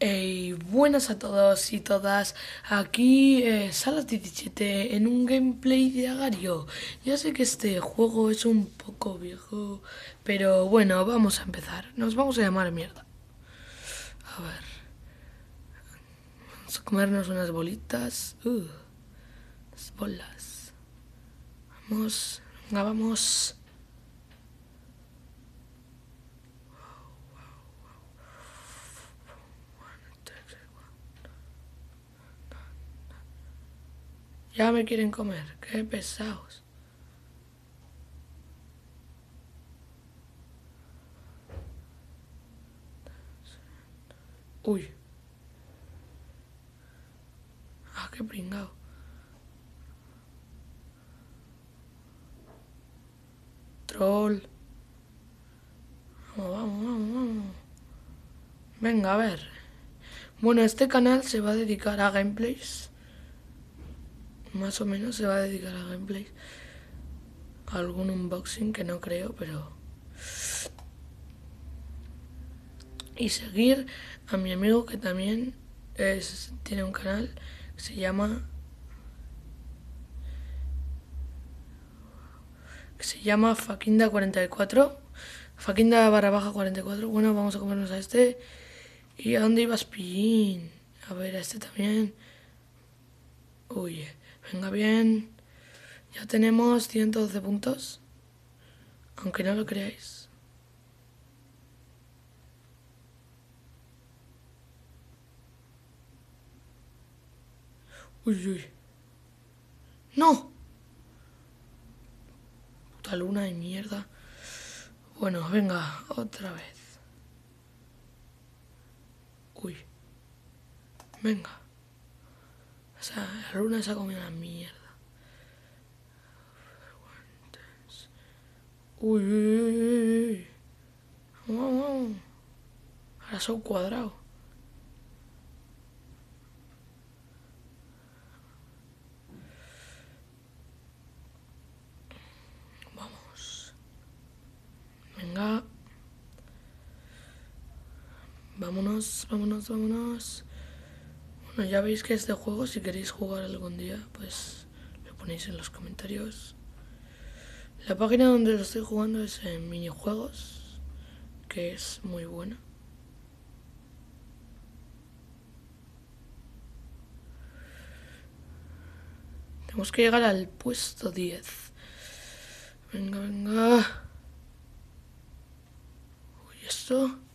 Hey, buenas a todos y todas, aquí eh, Salas 17 en un gameplay de Agario. Ya sé que este juego es un poco viejo, pero bueno, vamos a empezar. Nos vamos a llamar mierda. A ver. Vamos a comernos unas bolitas. Uh, las bolas. Vamos, venga, vamos. Ya me quieren comer, qué pesados. Uy. Ah, qué pringado. Troll. Vamos, vamos, vamos, vamos. Venga, a ver. Bueno, este canal se va a dedicar a gameplays más o menos se va a dedicar a gameplay. Algún unboxing que no creo, pero... Y seguir a mi amigo que también es, tiene un canal que se llama... Que se llama Fakinda44. Fakinda barra baja 44. Bueno, vamos a comernos a este. ¿Y a dónde ibas, Pin? A ver, a este también. Uy, Venga bien. Ya tenemos 112 puntos. Aunque no lo creáis. Uy, uy. ¡No! Puta luna de mierda. Bueno, venga, otra vez. Uy. Venga. O sea, la luna se ha comido la mierda. Uy, uy, uy, uy. Vamos, vamos. Ahora son cuadrados. Vamos. Venga. Vámonos, vámonos, vámonos. Bueno, ya veis que este juego, si queréis jugar algún día, pues lo ponéis en los comentarios. La página donde lo estoy jugando es en minijuegos, que es muy buena. Tenemos que llegar al puesto 10. Venga, venga. Uy, esto.